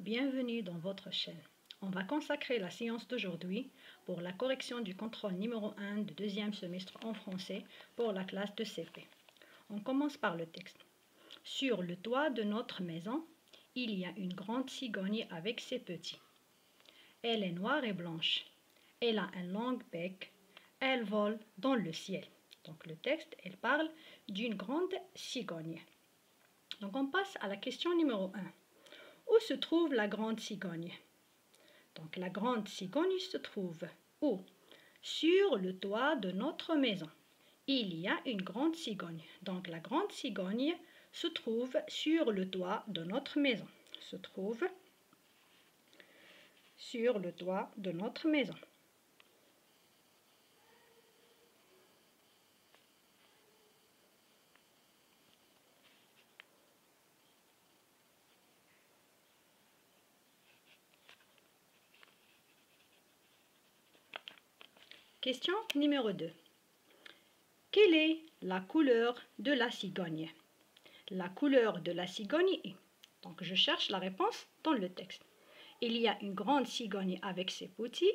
Bienvenue dans votre chaîne. On va consacrer la séance d'aujourd'hui pour la correction du contrôle numéro 1 de deuxième semestre en français pour la classe de CP. On commence par le texte. Sur le toit de notre maison, il y a une grande cigogne avec ses petits. Elle est noire et blanche. Elle a un long bec. Elle vole dans le ciel. Donc le texte, elle parle d'une grande cigogne. Donc on passe à la question numéro 1. Où se trouve la grande cigogne? Donc la grande cigogne se trouve où? Sur le toit de notre maison. Il y a une grande cigogne. Donc la grande cigogne se trouve sur le toit de notre maison. Se trouve sur le toit de notre maison. Question numéro 2. Quelle est la couleur de la cigogne? La couleur de la cigogne est. Donc je cherche la réponse dans le texte. Il y a une grande cigogne avec ses petits.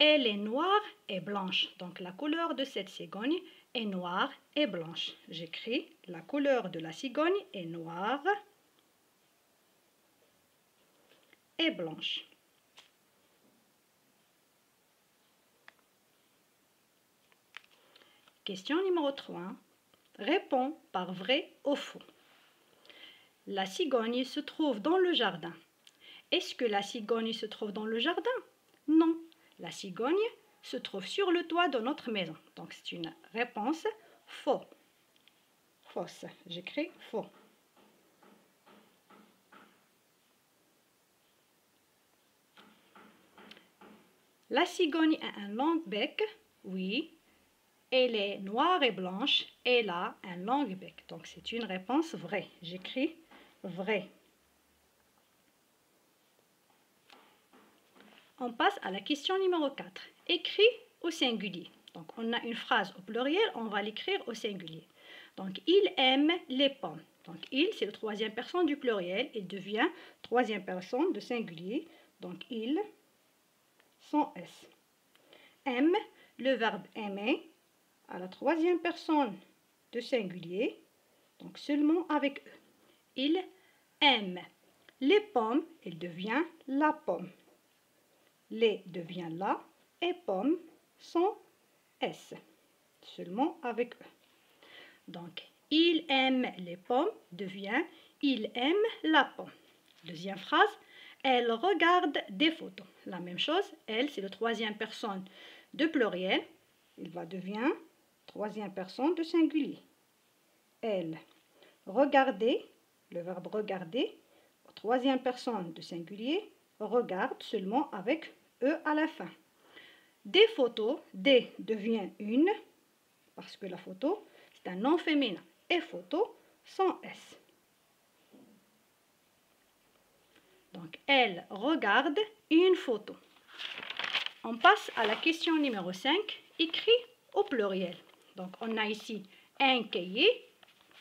Elle est noire et blanche. Donc la couleur de cette cigogne est noire et blanche. J'écris la couleur de la cigogne est noire et blanche. Question numéro 3. Réponds par vrai ou faux. La cigogne se trouve dans le jardin. Est-ce que la cigogne se trouve dans le jardin? Non. La cigogne se trouve sur le toit de notre maison. Donc c'est une réponse faux. Fausse. J'écris faux. La cigogne a un long bec. Oui, elle est noire et blanche. Elle a un long bec. Donc c'est une réponse vraie. J'écris vrai. On passe à la question numéro 4. Écrit au singulier. Donc on a une phrase au pluriel, on va l'écrire au singulier. Donc il aime les pommes. Donc il, c'est le troisième personne du pluriel. Il devient troisième personne de singulier. Donc il, sans S. Aime, le verbe aimer, à la troisième personne de singulier, donc seulement avec eux. Il aime les pommes, il devient la pomme. Les devient la et pomme sont S, seulement avec eux. Donc, il aime les pommes devient il aime la pomme. Deuxième phrase, elle regarde des photos. La même chose, elle, c'est le troisième personne de pluriel. Il va devenir troisième personne de singulier. Elle. Regardez, le verbe regarder, troisième personne de singulier, regarde seulement avec E à la fin. Des photos, des devient une, parce que la photo, c'est un nom féminin, et photo sans S. Donc, elle regarde une photo. On passe à la question numéro 5, écrit au pluriel. Donc, on a ici un cahier.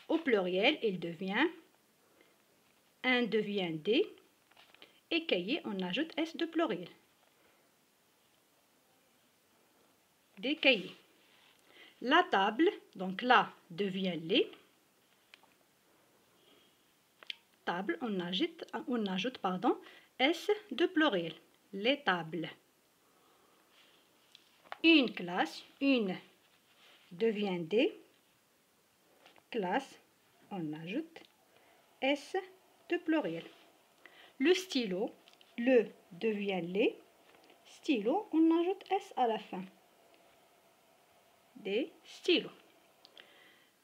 Au pluriel, il devient un devient des. Et cahier, on ajoute S de pluriel. Des cahiers. La table, donc là, devient les. Table, on ajoute, on ajoute pardon, S de pluriel. Les tables. Une classe, une devient D. Classe, on ajoute S de pluriel. Le stylo, le devient les. Stylo, on ajoute S à la fin. Des stylos.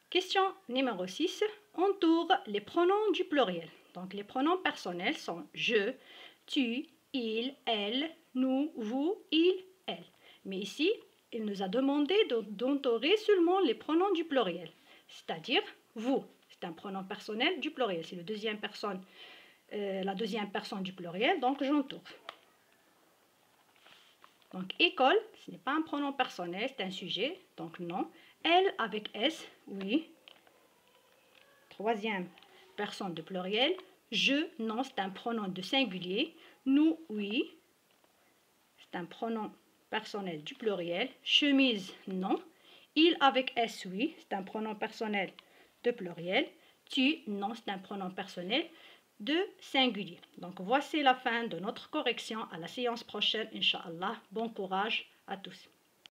Question numéro 6. Entoure les pronoms du pluriel. Donc les pronoms personnels sont je, tu, il, elle, nous, vous, il, elle. Mais ici, il nous a demandé d'entourer seulement les pronoms du pluriel, c'est-à-dire vous. C'est un pronom personnel du pluriel, c'est la deuxième personne, euh, la deuxième personne du pluriel, donc j'entoure. Donc école, ce n'est pas un pronom personnel, c'est un sujet, donc non. Elle avec S, oui. Troisième personne de pluriel. Je, non, c'est un pronom de singulier. Nous, oui, c'est un pronom personnel du pluriel. Chemise, non. Il avec S, oui, c'est un pronom personnel de pluriel. Tu, non, c'est un pronom personnel de singulier. Donc voici la fin de notre correction à la séance prochaine, Inch'Allah. Bon courage à tous.